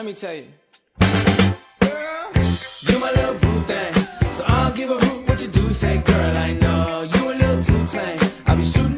let me tell you. Girl, you my little boo thing. So I'll give a hoot what you do. Say, girl, I know you a little too tame. I'll be shooting